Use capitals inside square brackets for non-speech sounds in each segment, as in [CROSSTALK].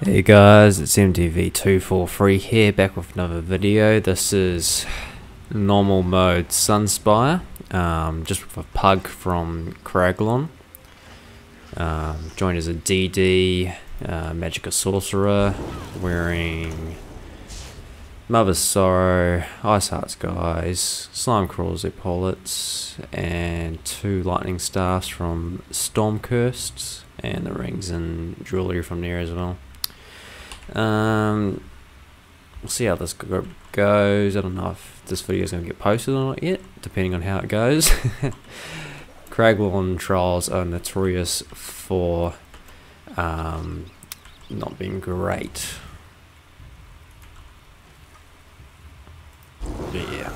Hey guys, it's MDV243 here, back with another video. This is normal mode Sunspire, um, just with a pug from Craglorn. Um, joined as a DD, uh, Magicka Sorcerer, wearing Mother's Sorrow, Ice Hearts Guys, Slime Crawlers Epaulets, and two Lightning Staffs from Stormcursed, and the rings and jewellery from there as well. Um, we'll see how this goes. I don't know if this video is going to get posted or not yet, depending on how it goes. [LAUGHS] Craglorn trials are notorious for um, not being great. Yeah,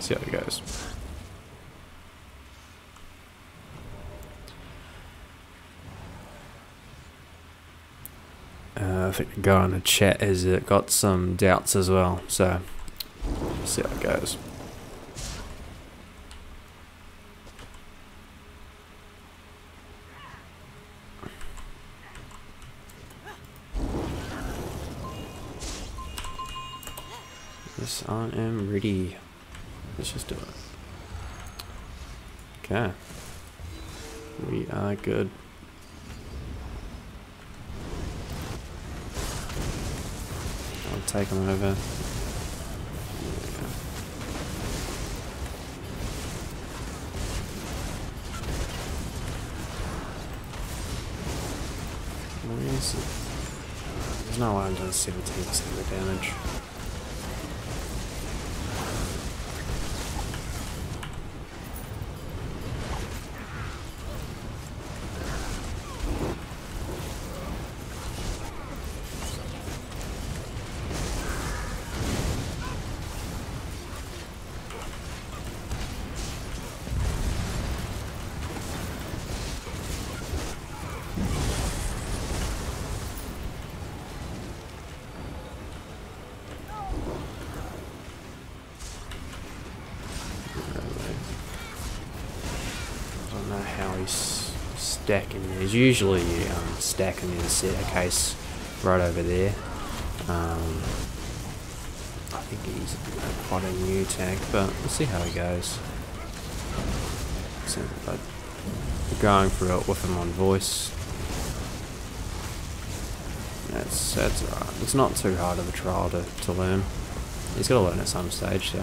see how it goes. Think the guy in the chat has uh, got some doubts as well, so see how it goes. Yes, I am ready. Let's just do it. Okay. We are good. Take them over. There's no way I'm doing 17% of the damage. Stacking. There's usually um, stacking in the case right over there. Um, I think he's quite a new tank, but we'll see how he goes. But going through it with him on voice. That's that's alright. It's not too hard of a trial to, to learn. He's got to learn at some stage, so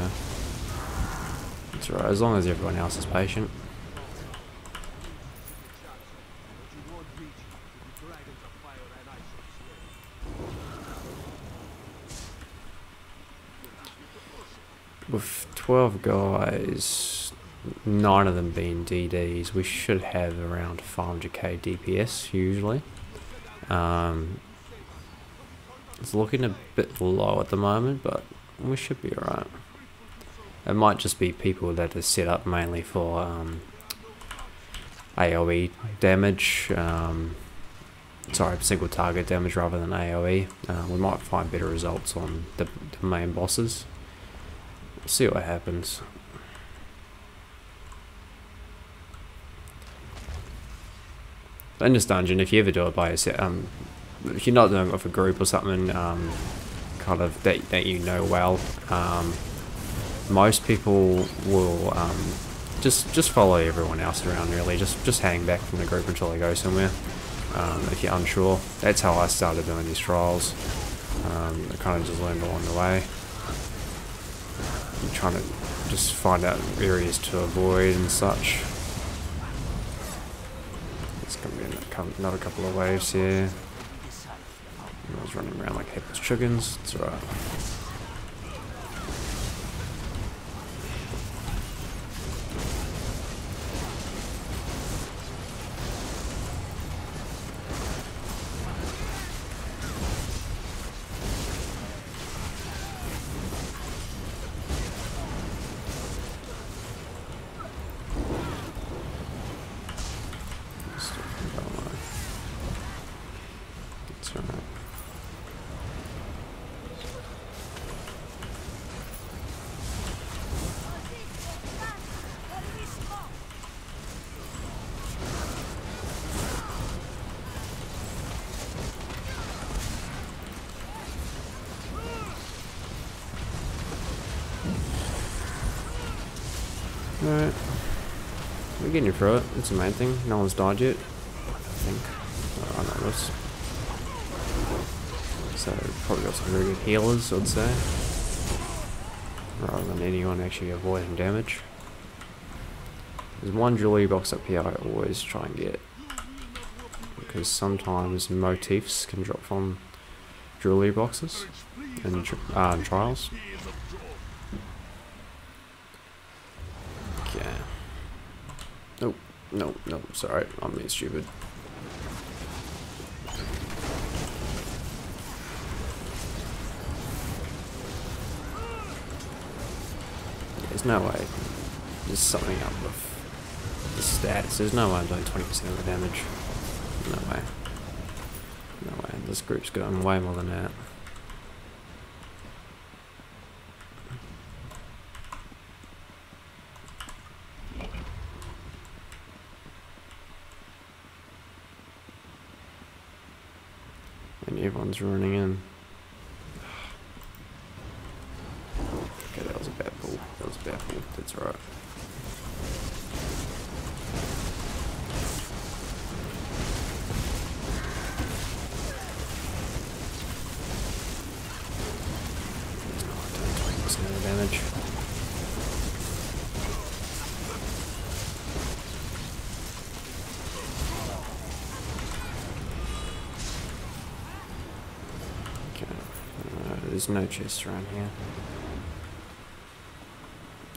it's alright as long as everyone else is patient. with 12 guys, 9 of them being DDs, we should have around 500k DPS usually. Um, it's looking a bit low at the moment, but we should be alright. It might just be people that are set up mainly for um, AoE damage, um, sorry, single target damage rather than AoE. Uh, we might find better results on the, the main bosses see what happens. In this dungeon, if you ever do it by yourself, um, if you're not doing it with a group or something, um, kind of that, that you know well, um, most people will um, just just follow everyone else around really, just just hang back from the group until they go somewhere. Um, if you're unsure, that's how I started doing these trials. Um, I kind of just learned along the way. I'm trying to just find out areas to avoid and such. It's going to be another couple of waves here. I was running around like headless chickens. It's alright. We're getting through it. That's the main thing. No one's died yet. I think. I know. So probably got some very good healers, I'd say. Rather than anyone actually avoiding damage. There's one jewelry box up here I always try and get. Because sometimes motifs can drop from jewelry boxes and uh, trials. Okay. Nope, nope, sorry, I'm being stupid. There's no way. There's something up with the stats. There's no way I'm doing 20% of the damage. No way. No way. This group's gotten way more than that. Running in. Okay, that was a bad pull. That was a bad pull. That's right. of damage. Okay. Uh, there's no chests around here.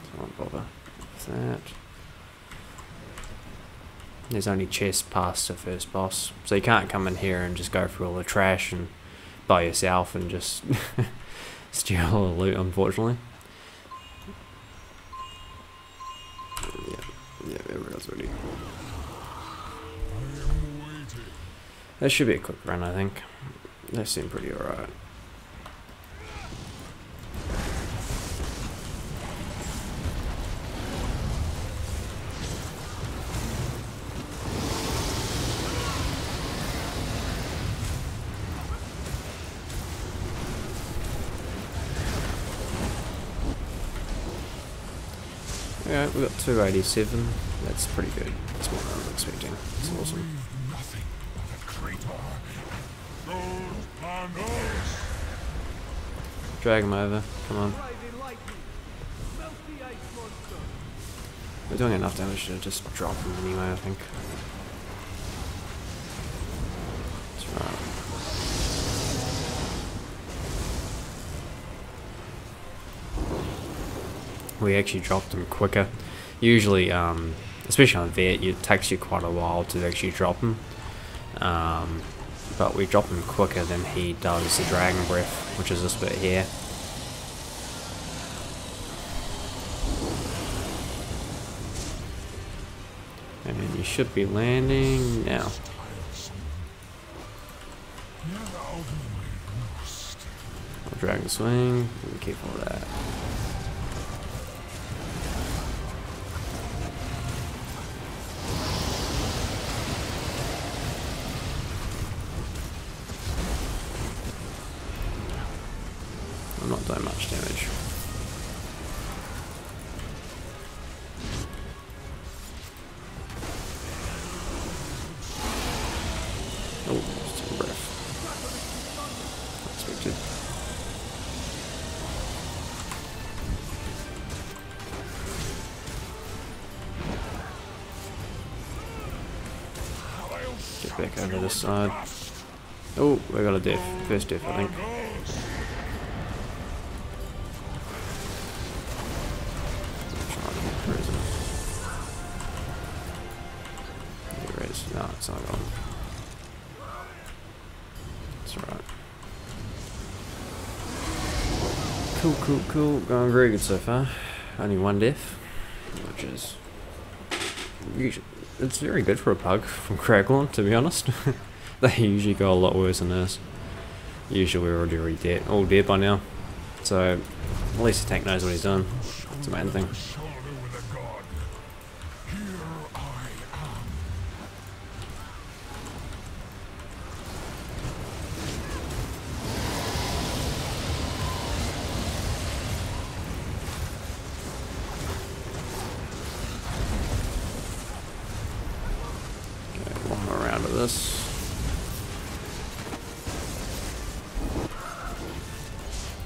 So I won't bother with that. There's only chests past the first boss. So you can't come in here and just go through all the trash and by yourself and just [LAUGHS] steal all the loot, unfortunately. Yeah, yeah, everyone's ready. That should be a quick run, I think. They seem pretty alright. Yeah, we've got 287. That's pretty good. That's more than I was expecting. That's awesome. Drag him over. Come on. We're doing enough damage to just drop him anyway, I think. We actually drop them quicker. Usually, um, especially on vet, it takes you quite a while to actually drop them. Um, but we drop him quicker than he does the Dragon Breath, which is this bit here. And you should be landing now. Dragon Swing, careful of that. This side. Oh, we got a death. First death, I think. No, it's not gone. It's alright. Cool, cool, cool. Going very good so far. Only one death, which is usually, it's very good for a pug from Craglorn, to be honest. [LAUGHS] they usually go a lot worse than this. Usually we're already, dead, all dead by now. So at least the tank knows what he's doing. That's the main thing.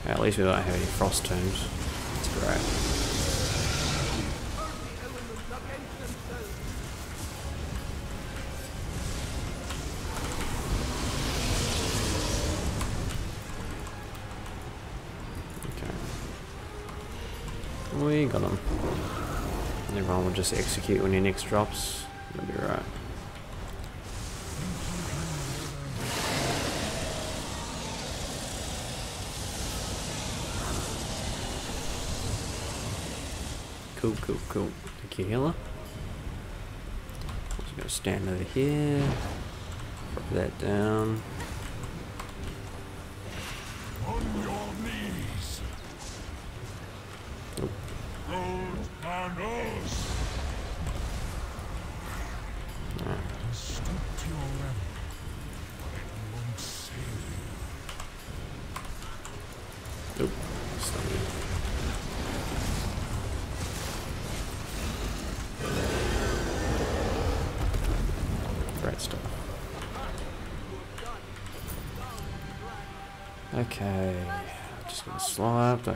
At least we don't have any frost tombs. That's great. Okay. We got him. Everyone will just execute when your next drops. That'll be right. Cool, cool. Thank you, healer. Just gonna stand over here. Drop that down.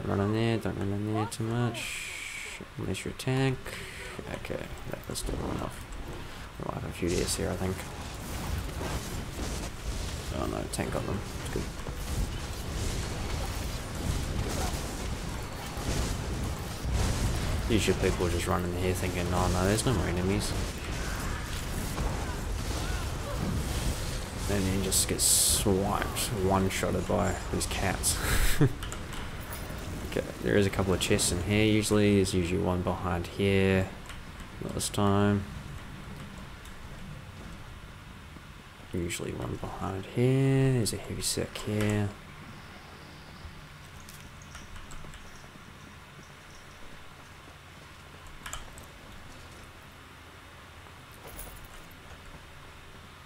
Don't run in there, don't run in there too much. Unless you're a tank. Okay, that was still enough. We'll have a few days here, I think. Oh no, tank got them. It's good. Usually people just run in here thinking, oh no, there's no more enemies. and then just get swiped, one-shotted by these cats. [LAUGHS] okay, uh, there is a couple of chests in here usually, there's usually one behind here, not this time. Usually one behind here, there's a heavy sack here.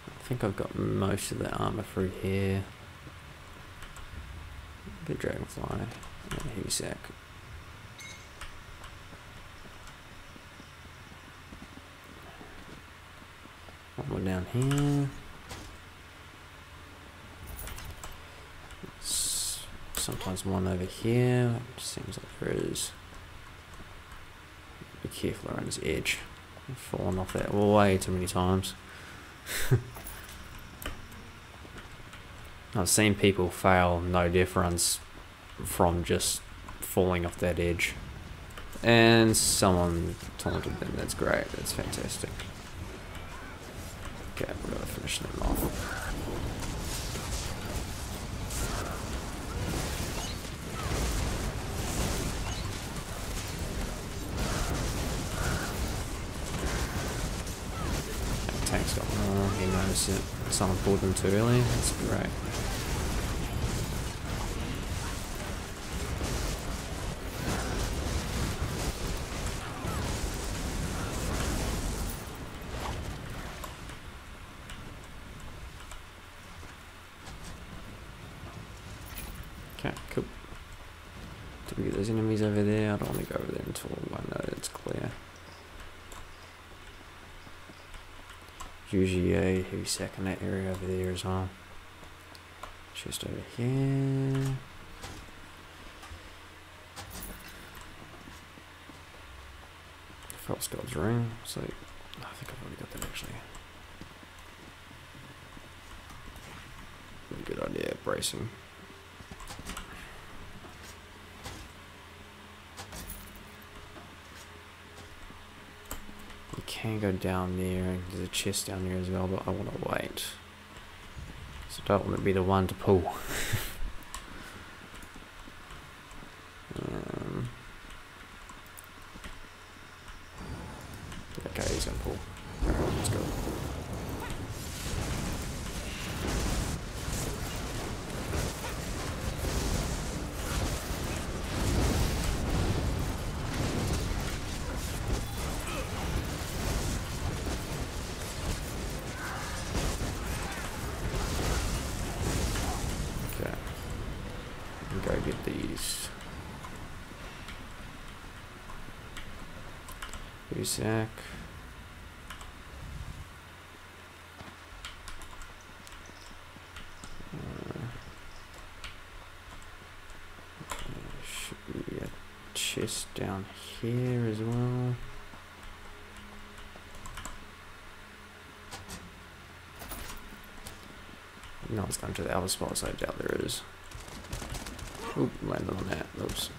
I think I've got most of the armor through here. The dragonfly, heavy sack. One more down here. sometimes one over here. Seems like there is. Be careful around this edge. I've fallen off that way too many times. [LAUGHS] I've seen people fail no difference from just falling off that edge. And someone taunted them, that's great, that's fantastic. Okay, we're gonna finish them off. Tank's got oh, more, he knows it. Someone pulled them too early, that's great. Okay, cool. Do we get those enemies over there? I don't want to go over there until I know it's clear. Usually a heavy sack in that area over there as well. Just over here. False God's ring. So I think I've already got that actually. Good idea, bracing. Can go down there. And there's a chest down there as well, but I want to wait. So don't want to be the one to pull. [LAUGHS] um, okay, he's going to pull. Alright, let's go. Sack. Chest down here as well. No, it's gone to the other spot, so I doubt there is. Oop, landed on that. Oops.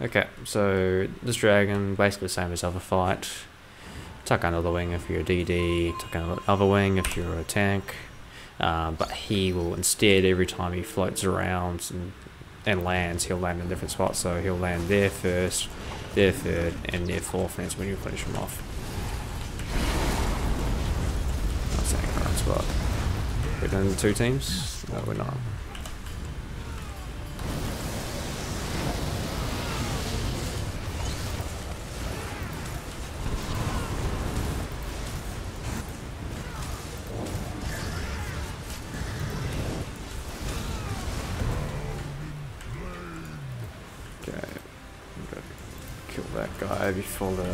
Okay, so this dragon, basically the same as fight. Tuck under the wing if you're a DD, tuck under the other wing if you're a tank. Uh, but he will instead, every time he floats around and, and lands, he'll land in different spot. So he'll land there first, there third, and there fourth, and that's when you finish him off. Not saying current spot. We're doing two teams? No, we're not. Before the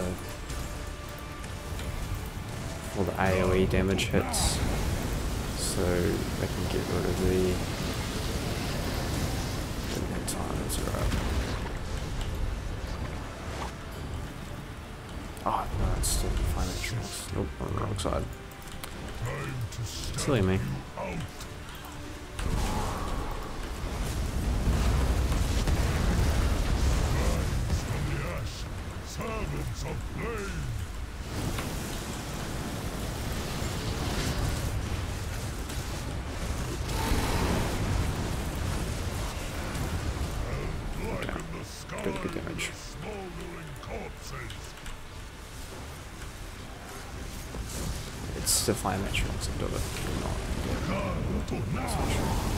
before the AOE damage hits, so I can get rid of the. Didn't have time. That's alright. Oh no, it's still. Nope, on the wrong side. Silly me. Servants of good damage. It's the financials that do it. Not.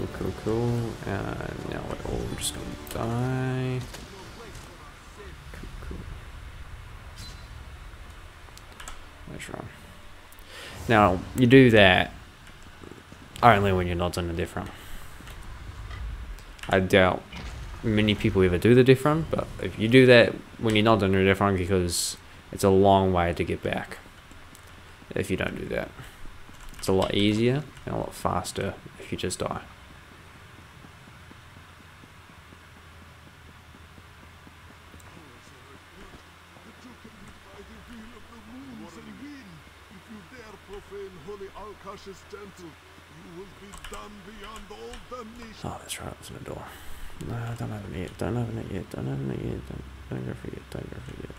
Cool, cool, cool. Uh, now we're all just gonna die. Cool, cool. That's wrong. Now, you do that only when you're not in the different. I doubt many people ever do the different, but if you do that when you're not on the different, because it's a long way to get back if you don't do that. It's a lot easier and a lot faster if you just die. If you dare profane Alkosh's temple, you will be done beyond all damnation. Oh, that's right. It's in the door. No, don't open it yet. Don't open it yet. Don't open it yet. Don't, don't go for it yet. Don't go for it yet.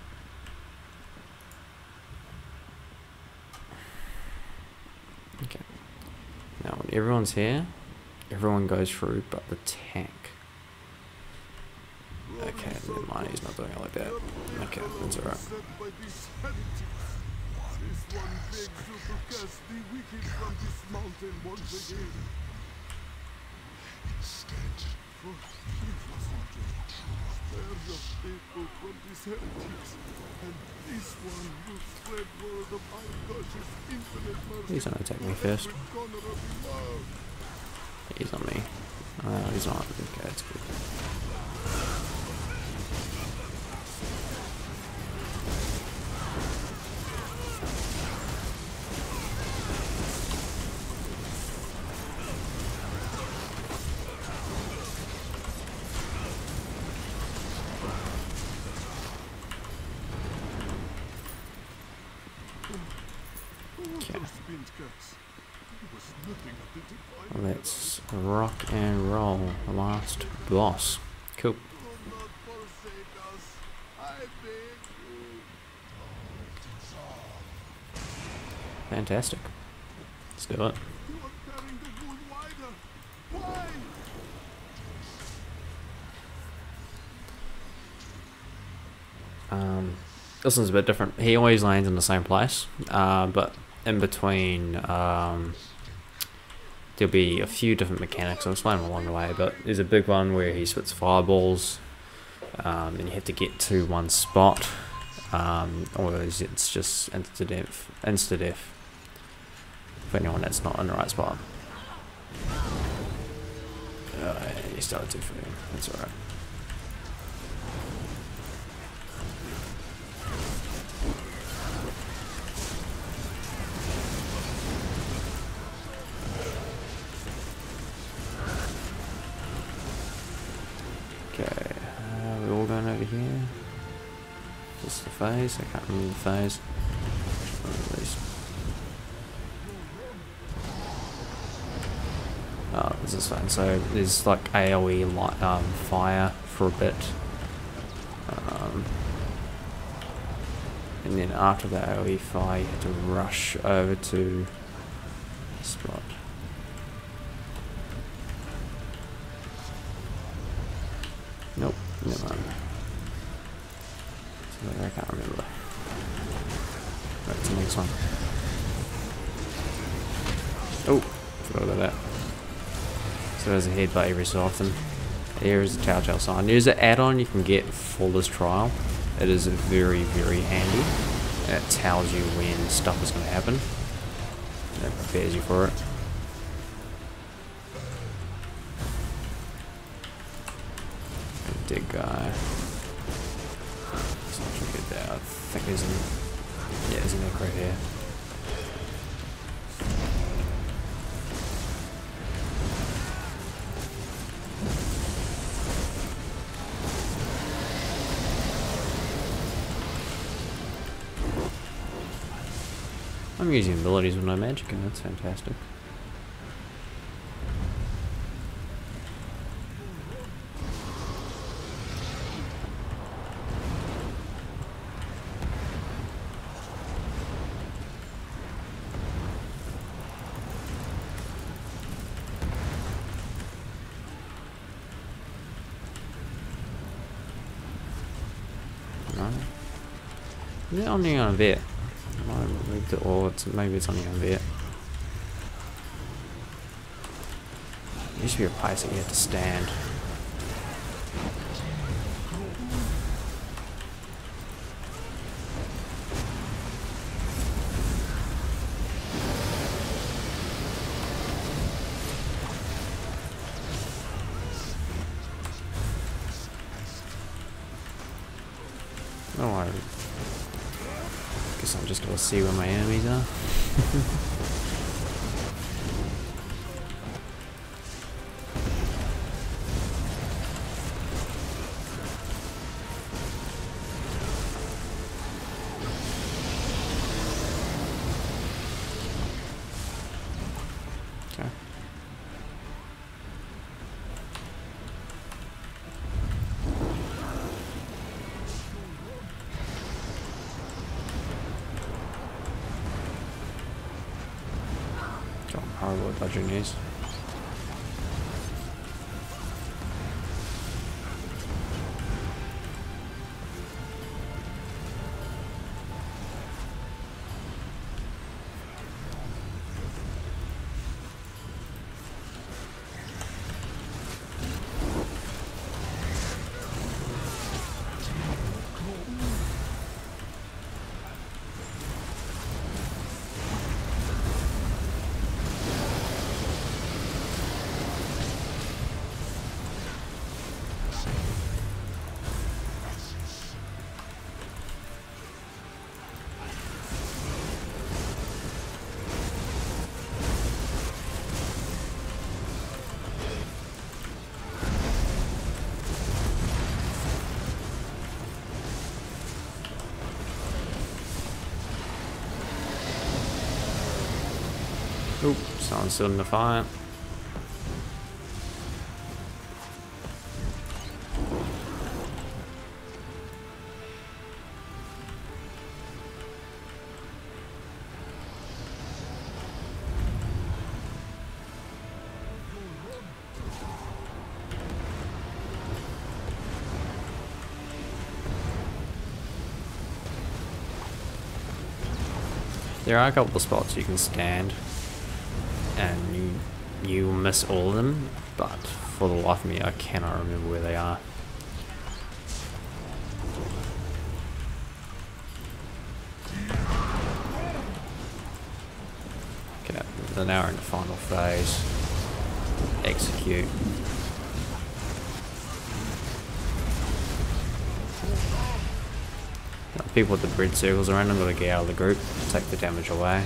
Okay. Now, when everyone's here, everyone goes through but the tank. Okay, never mind. He's not doing it like that. Okay, that's alright. Set by these heretics. This one begs you to cast the wicked from this mountain once again. Instead, Forgive us, Lord. Spare people from these heretics. And this one will spread word of Alkosh's infinite mercy. Please don't attack me first. and honorable love. He's on me. Uh, he's not. Okay, that's good. Let's rock and roll. The last boss. Cool. Do not forsake us. I beg you. Fantastic. Let's do it. You are carrying the wound wider. Why? Um, this one's a bit different. He always lands in the same place, uh, but in between, um, there'll be a few different mechanics. I'll explain them along the way, but there's a big one where he spits fireballs, um, and you have to get to one spot, um, or it's just insta death, insta death for anyone that's not in the right spot. Uh, you started too soon. That's alright. Phase? I can't remember the these. Oh, this is fine. So there's like AoE light, um, fire for a bit. Um, and then after the AoE fire, you have to rush over to spot. Nope, never mind. I can't remember. Right, to the next one. Oh, forgot about that. So there's a headbutt every so often. Here is a Telltale sign. There's an add-on you can get for this trial. It is very, very handy. And it tells you when stuff is going to happen. And it prepares you for it. Dead guy. Necro here. I'm using abilities with no magic and that's fantastic. No. Is it only on a bit? I might moved it, or it's, maybe it's only on vet. There used to be a place that you had to stand. See where my enemies are. [LAUGHS] horrible dodging these. Oop, someone's still in the fire. There are a couple of spots you can stand and you you miss all of them, but for the life of me I cannot remember where they are. Okay, we're now in the final phase. Execute. People with the bread circles around them gotta get out of the group, take the damage away.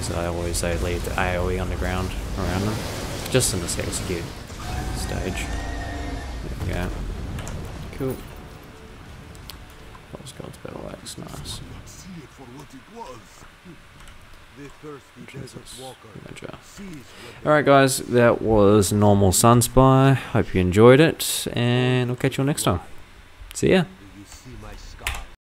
Because I always say leave the AoE on the ground around them. Just in this execute stage. There we go. Cool. That was God's Battle Axe, nice. See it for what it was. The thirsty desert Jesus. walker Imagine. sees what Alright guys, that was normal Sunspire. Hope you enjoyed it, and I'll catch you all next time. See ya.